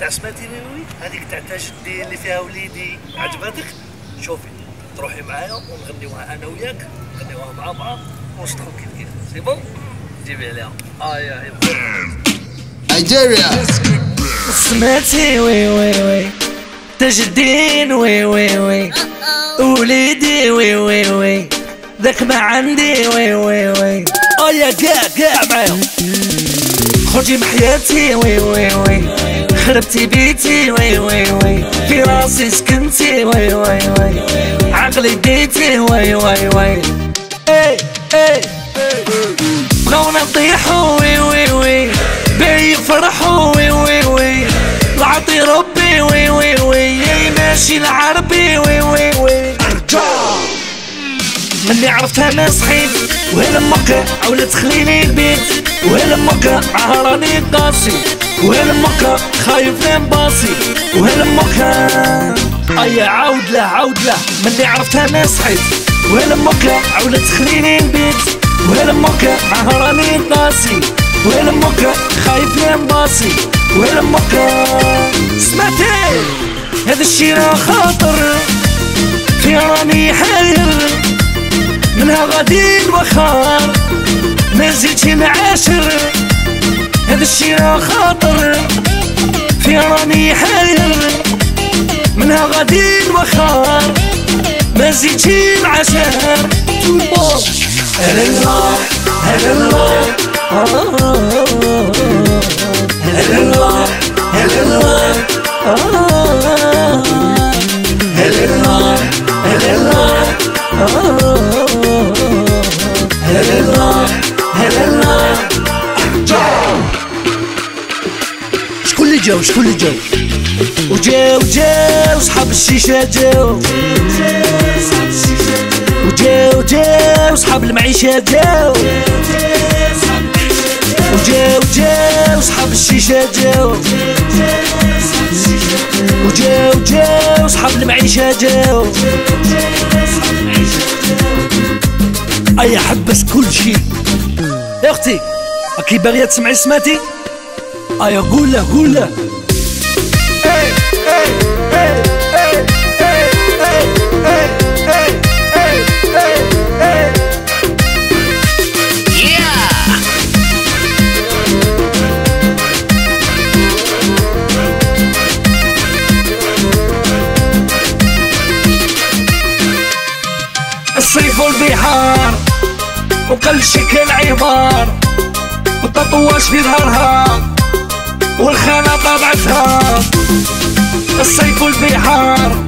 تاع سمعتي oui؟ هذيك تاع تاج الدين اللي فيها وليدي عجبتك شوفي تروحي معايا ونغنيوها أنا وياك نغنيوها مع بعض ونشطحوا كيف كيف c'est bon؟ جيبي عليها. آه يا نيجيريا. سمعتي وي وي وي. تاج الدين وي وي وي. وليدي وي وي وي. ذاك ما عندي وي وي وي. آه يا كاع كاع معايا. خرجي من حياتي وي وي وي. خربتي بيتي وي وي وي. في راسي سكنتي وي وي وي. عقلي ديتي وي وي وي. اي اي بغاونا نطيحو وي وي وي. باي يفرحو وي وي وي. العطي ربي وي وي وي. ماشي العربي وي وي وي. مني عرفتها ما صحيت وهلا مكة عاولة تخليني البيت. وهلا مكة معاها راني قاسي. وهالمكة خايف من باصي؟ وهالمكة أيا عاود له عاود له ملي عرفتها ما صحيت. وهالمكة عاودت تخليني نبيت؟ وهالمكة معها راني ناسي؟ وهالمكة خايف من باصي؟ وهالمكة سمعتي؟ هذا الشي راه خاطر فيها راني حاير منها غادي نوخر ما زلتي معاشر. هذا الشي خاطر في راني حاير منها غادي البخار ما زلتش نعاشر هلا الله هلا الله جاو شكون اللي جاو وجاو جاو صحاب الشيشة جاو. وجاو جاو صحاب المعيشة جاو. وجاو جاو صحاب الشيشة جاو. وجاو جاو صحاب المعيشة جاو. أي حبس كل شي. يا أختي اكي باغية تسمعي سماتي؟ ايا قولا قولا الصيف والبحار وقل شكل عبار والتطواش في ظهرها. والخانة طبعتها الصيف والبحار.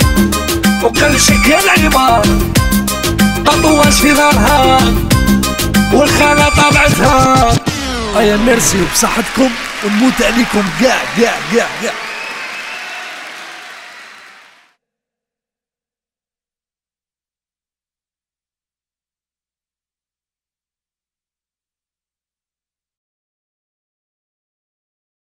وكل شكل عبار. تطواش في ظهرها والخانة طبعتها أيا ميرسي بصحتكم ونموت عليكم. كاع كاع كاع كاع